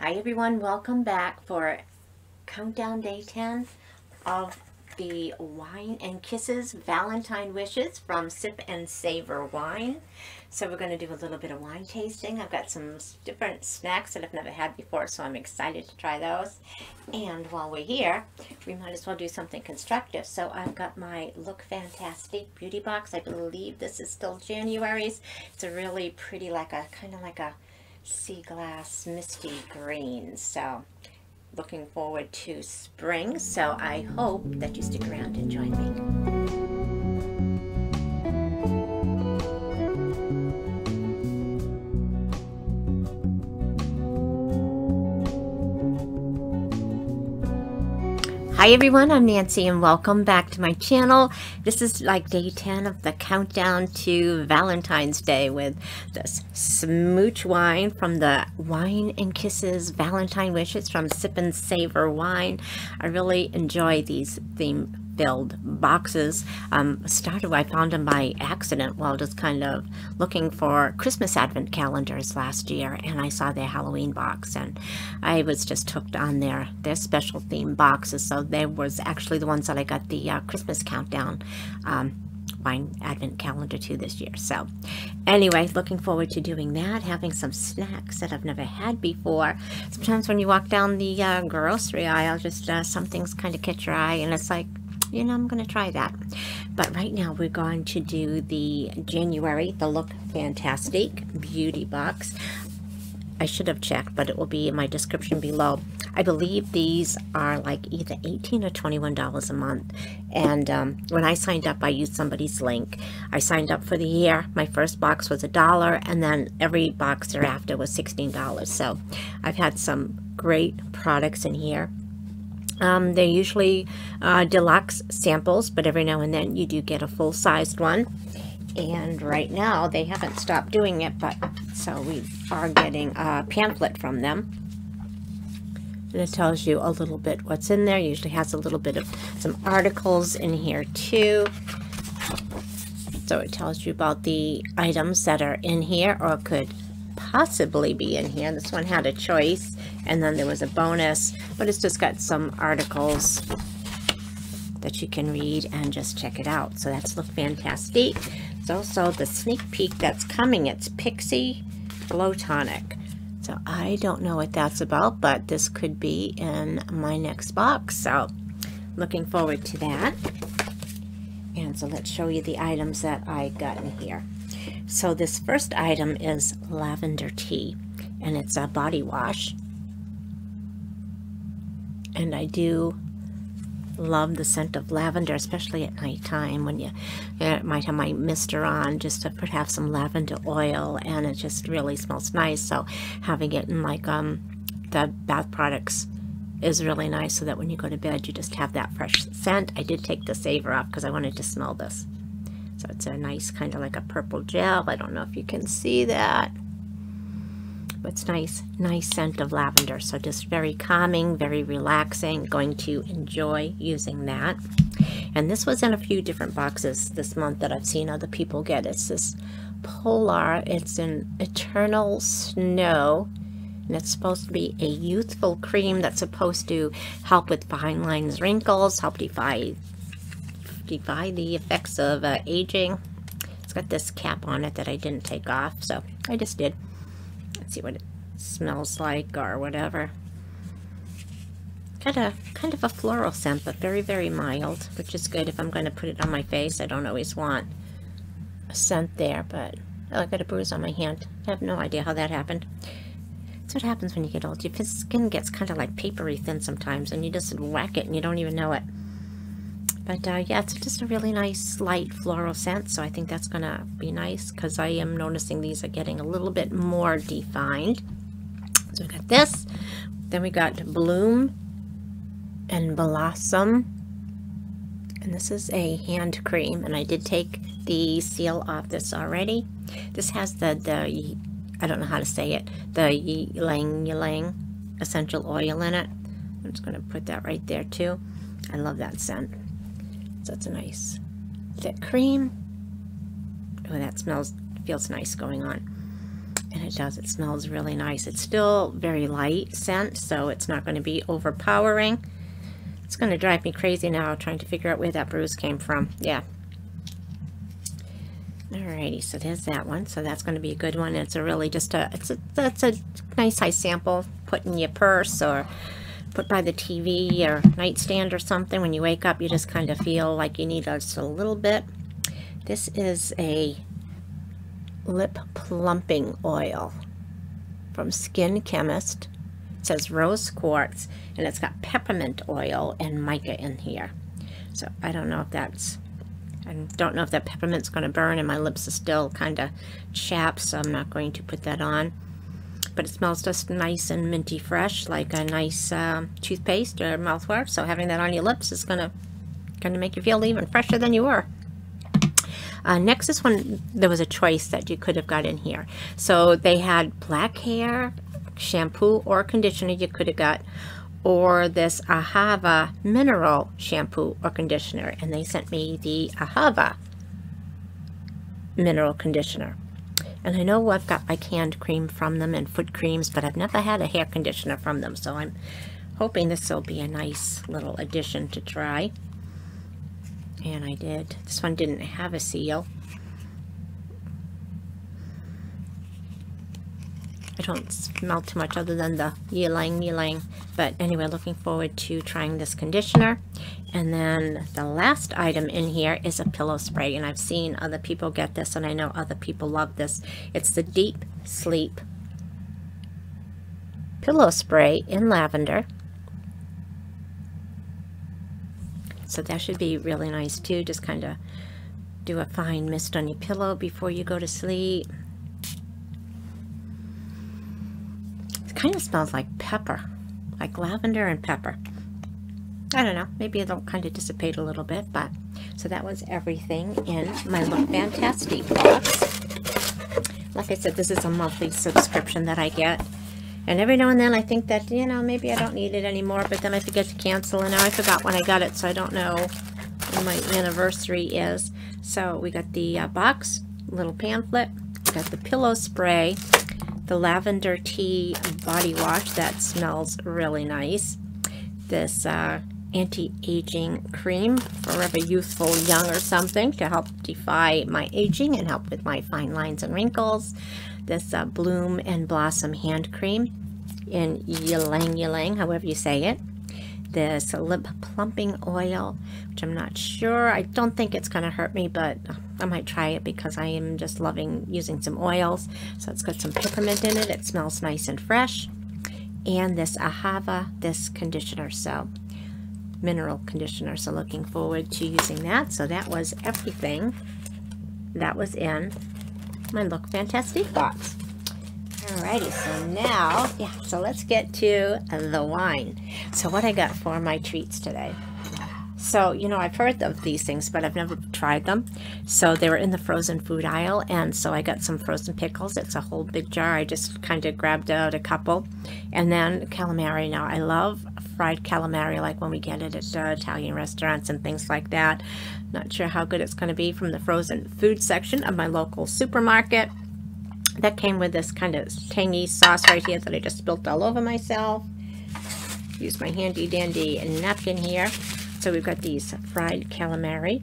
Hi everyone, welcome back for countdown day 10 of the Wine and Kisses Valentine Wishes from Sip and Savor Wine. So we're going to do a little bit of wine tasting. I've got some different snacks that I've never had before, so I'm excited to try those. And while we're here, we might as well do something constructive. So I've got my Look Fantastic beauty box. I believe this is still January's. It's a really pretty, like a kind of like a sea glass misty green. So looking forward to spring. So I hope that you stick around and join me. Hi everyone, I'm Nancy and welcome back to my channel. This is like day 10 of the countdown to Valentine's Day with this smooch wine from the Wine and Kisses Valentine Wishes from Sip and Savor Wine. I really enjoy these theme filled boxes. Um, started, I found them by accident while just kind of looking for Christmas advent calendars last year, and I saw their Halloween box, and I was just hooked on their their special theme boxes. So they was actually the ones that I got the uh, Christmas countdown. Um, wine advent calendar to this year so anyway looking forward to doing that having some snacks that I've never had before sometimes when you walk down the uh, grocery aisle just uh, some things kind of catch your eye and it's like you know, I'm going to try that. But right now we're going to do the January, the Look Fantastic Beauty Box. I should have checked, but it will be in my description below. I believe these are like either 18 or $21 a month. And um, when I signed up, I used somebody's link. I signed up for the year. My first box was a dollar, and then every box thereafter was $16. So I've had some great products in here. Um, they're usually uh, deluxe samples, but every now and then you do get a full-sized one. And right now they haven't stopped doing it, but so we are getting a pamphlet from them. And it tells you a little bit what's in there. Usually has a little bit of some articles in here too. So it tells you about the items that are in here or could possibly be in here. This one had a choice, and then there was a bonus, but it's just got some articles that you can read and just check it out. So that's Look Fantastic. It's also the sneak peek that's coming. It's Pixi Glow Tonic. So I don't know what that's about, but this could be in my next box. So looking forward to that. And so let's show you the items that I got in here. So this first item is lavender tea, and it's a body wash. And I do love the scent of lavender, especially at nighttime when you, have my mister on just to put, have some lavender oil, and it just really smells nice. So having it in like um the bath products is really nice so that when you go to bed you just have that fresh scent. I did take the saver off because I wanted to smell this. So it's a nice kind of like a purple gel. I don't know if you can see that. But it's nice, nice scent of lavender. So just very calming, very relaxing. Going to enjoy using that. And this was in a few different boxes this month that I've seen other people get. It's this Polaar. It's an Eternal Snow. And it's supposed to be a youthful cream that's supposed to help with fine lines, wrinkles, help defy defy the effects of uh, aging. It's got this cap on it that I didn't take off, so I just did. Let's see what it smells like or whatever. Got a kind of a floral scent, but very, very mild, which is good if I'm going to put it on my face. I don't always want a scent there, but oh, I got a bruise on my hand. I have no idea how that happened. That's what happens when you get old. Your skin gets kind of like papery thin sometimes, and you just whack it and you don't even know it. But uh, yeah, it's just a really nice light floral scent, so I think that's going to be nice because I am noticing these are getting a little bit more defined. So we got this, then we got Bloom and Blossom, and this is a hand cream, and I did take the seal off this already. This has the, the I don't know how to say it, the ylang ylang essential oil in it. I'm just going to put that right there too. I love that scent. It's a nice thick cream. Oh, that smells, feels nice going on. And it does, it smells really nice. It's still very light scent, so it's not going to be overpowering. It's going to drive me crazy now trying to figure out where that bruise came from. Yeah. Alrighty, so there's that one. So that's going to be a good one. It's a really just a, it's a, that's a nice size sample. Put in your purse or put by the TV or nightstand or something. When you wake up, you just kind of feel like you need just a little bit. This is a lip plumping oil from Skin Chemist. It says rose quartz and it's got peppermint oil and mica in here. So I don't know if that's, I don't know if that peppermint's going to burn and my lips are still kind of chapped so I'm not going to put that on. But it smells just nice and minty fresh like a nice uh, toothpaste or mouthwash. So having that on your lips is going to going to make you feel even fresher than you were. Uh, next, this one, there was a choice that you could have got in here. So they had black hair, shampoo or conditioner you could have got, or this Ahava mineral shampoo or conditioner. And they sent me the Ahava mineral conditioner. And I know I've got my canned cream from them and foot creams, but I've never had a hair conditioner from them. So I'm hoping this will be a nice little addition to try and I did. This one didn't have a seal. Don't smell too much other than the ylang ylang. But anyway, looking forward to trying this conditioner. And then the last item in here is a pillow spray. And I've seen other people get this and I know other people love this. It's the Deep Sleep Pillow Spray in Lavender. So that should be really nice too. Just kind of do a fine mist on your pillow before you go to sleep. Kind of smells like pepper, like lavender and pepper. I don't know, maybe it'll kind of dissipate a little bit, but so that was everything in my Look Fantastic box. Like I said, this is a monthly subscription that I get. And every now and then I think that, you know, maybe I don't need it anymore, but then I forget to cancel. And now I forgot when I got it, so I don't know when my anniversary is. So we got the uh, box, little pamphlet, got the pillow spray, the lavender tea body wash that smells really nice. This uh, anti-aging cream, Forever Youthful Young or something to help defy my aging and help with my fine lines and wrinkles this uh, Bloom and Blossom hand cream in ylang ylang, however you say it. This lip plumping oil, which I'm not sure. I don't think it's going to hurt me, but uh, I might try it because I am just loving using some oils. So it's got some peppermint in it. It smells nice and fresh. And this Ahava, this conditioner. So mineral conditioner. So looking forward to using that. So that was everything that was in my Look Fantastic box. Alrighty, so now, yeah, so let's get to the wine. So what I got for my treats today. So, you know, I've heard of these things, but I've never tried them. So they were in the frozen food aisle, and so I got some frozen pickles. It's a whole big jar. I just kind of grabbed out a couple. And then calamari. Now, I love fried calamari, like when we get it at uh, Italian restaurants and things like that. Not sure how good it's going to be from the frozen food section of my local supermarket. That came with this kind of tangy sauce right here that I just spilled all over myself. Use my handy dandy napkin here. So we've got these fried calamari,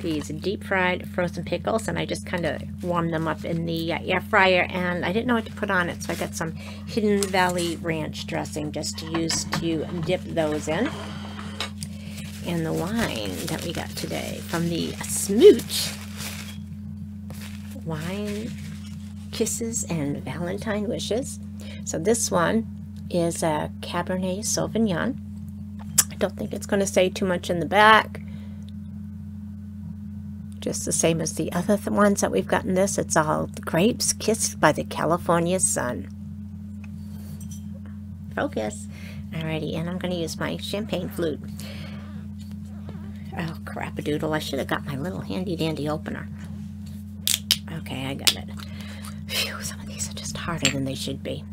these deep fried frozen pickles, and I just kind of warmed them up in the uh, air fryer, and I didn't know what to put on it, so I got some Hidden Valley Ranch dressing just to use to dip those in. And the wine that we got today from the Smooch Wine Kisses and Valentine Wishes. So this one is a Cabernet Sauvignon. I don't think it's going to say too much in the back. Just the same as the other th ones that we've gotten this. It's all grapes kissed by the California sun. Focus. Alrighty, and I'm going to use my champagne flute. Oh, crap-a-doodle. I should have got my little handy-dandy opener. Okay, I got it. Phew, some of these are just harder than they should be.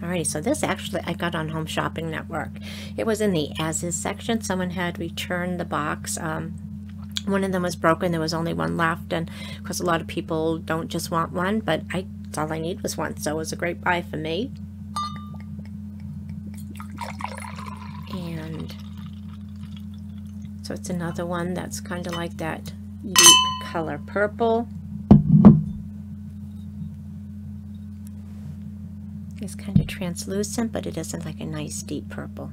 Alrighty, so this actually I got on Home Shopping Network. It was in the As Is section. Someone had returned the box um, one of them was broken. There was only one left, and because a lot of people don't just want one, but I all I need was one, so it was a great buy for me. And so it's another one that's kind of like that color purple. It's kind of translucent, but it isn't like a nice deep purple.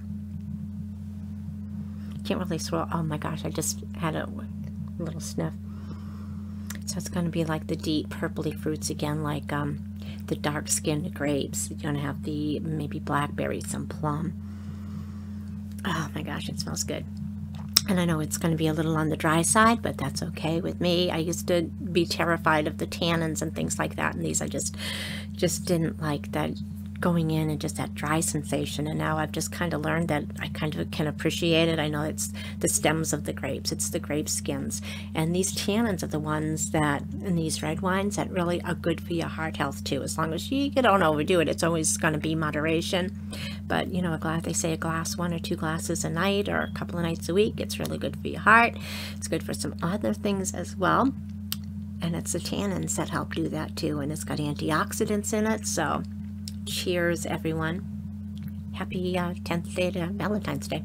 Can't really swirl. Oh my gosh, I just had a little sniff. So it's going to be like the deep purpley fruits again, like um, the dark skinned grapes. You're going to have the maybe blackberry, some plum. Oh my gosh, it smells good. And I know it's going to be a little on the dry side, but that's okay with me. I used to be terrified of the tannins and things like that, and these I just just didn't like that going in and just that dry sensation. And now I've just kind of learned that I kind of can appreciate it. I know it's the stems of the grapes, it's the grape skins. And these tannins are the ones that, in these red wines, that really are good for your heart health too. As long as you, you don't overdo it, it's always going to be moderation. But, you know, a glass, they say a glass, one or two glasses a night or a couple of nights a week. It's really good for your heart. It's good for some other things as well and it's the tannins that help do that too and it's got antioxidants in it so Cheers, everyone. Happy uh, 10th day to Valentine's Day.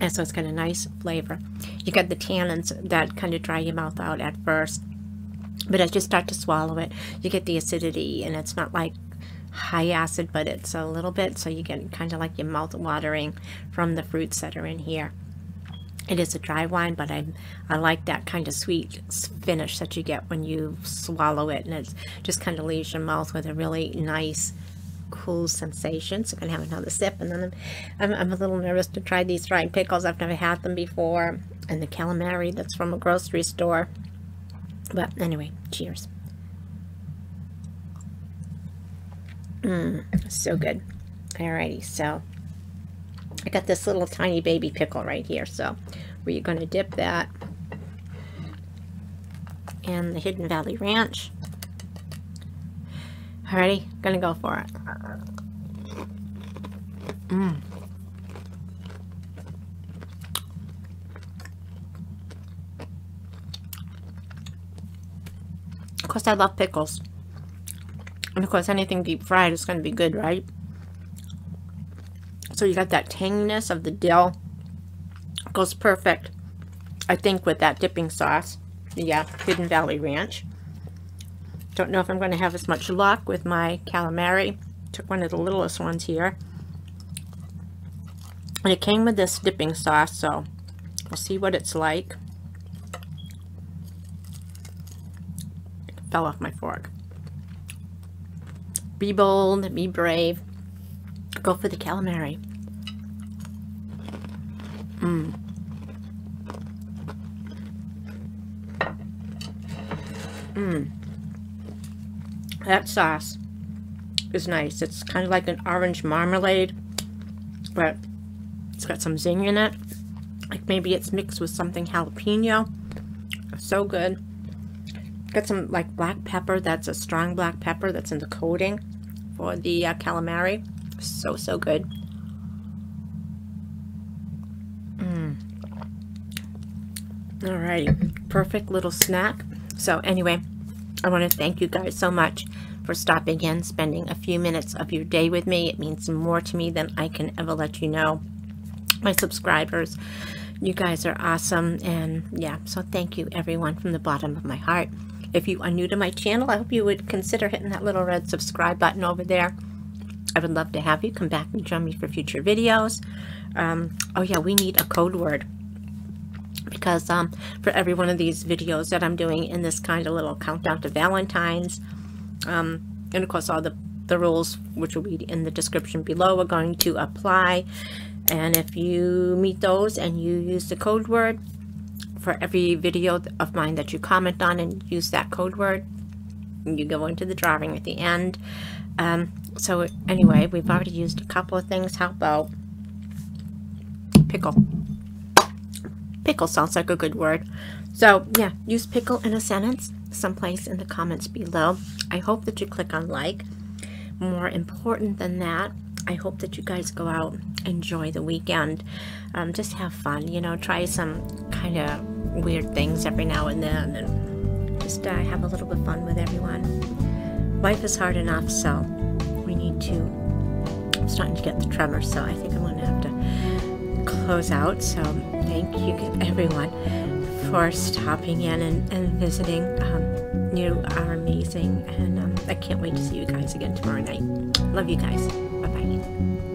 And so it's got a nice flavor. You get the tannins that kind of dry your mouth out at first. But as you start to swallow it, you get the acidity. And it's not like high acid, but it's a little bit. So you get kind of like your mouth watering from the fruits that are in here. It is a dry wine, but I I like that kind of sweet finish that you get when you swallow it, and it just kind of leaves your mouth with a really nice, cool sensation. So I'm gonna have another sip, and then I'm, I'm, I'm a little nervous to try these dried pickles. I've never had them before, and the calamari that's from a grocery store. But anyway, cheers. Mmm, so good. Alrighty, so I got this little tiny baby pickle right here. So you're going to dip that in the Hidden Valley Ranch. Alrighty, gonna go for it. Mmm. Of course, I love pickles. And of course, anything deep fried is going to be good, right? So you got that tanginess of the dill. Goes perfect, I think, with that dipping sauce. Yeah, Hidden Valley Ranch. Don't know if I'm going to have as much luck with my calamari. Took one of the littlest ones here. And it came with this dipping sauce, so we'll see what it's like. Fell off my fork. Be bold, be brave. Go for the calamari. Mmm. Mmm. That sauce is nice. It's kind of like an orange marmalade, but it's got some zing in it. Like maybe it's mixed with something jalapeno. So good. Got some like black pepper. That's a strong black pepper that's in the coating for the uh, calamari. So, so good. All right, perfect little snack. So anyway, I want to thank you guys so much for stopping in, spending a few minutes of your day with me. It means more to me than I can ever let you know. My subscribers, you guys are awesome. And yeah, so thank you everyone from the bottom of my heart. If you are new to my channel, I hope you would consider hitting that little red subscribe button over there. I would love to have you come back and join me for future videos. Um, oh yeah, we need a code word because um, for every one of these videos that I'm doing in this kind of little countdown to Valentine's, um, and of course all the, the rules, which will be in the description below, are going to apply. And if you meet those and you use the code word for every video of mine that you comment on and use that code word, you go into the drawing at the end. Um, so anyway, we've already used a couple of things. How about pickle? Pickle sounds like a good word. So yeah, use pickle in a sentence someplace in the comments below. I hope that you click on like. more important than that, I hope that you guys go out, enjoy the weekend, um, just have fun, you know, try some kind of weird things every now and then, and just uh, have a little bit of fun with everyone. Life is hard enough, so we need to. I'm starting to get the tremors, so I think I'm going close out. So thank you, everyone, for stopping in and, and visiting. Um, you are amazing, and um, I can't wait to see you guys again tomorrow night. Love you guys. Bye bye.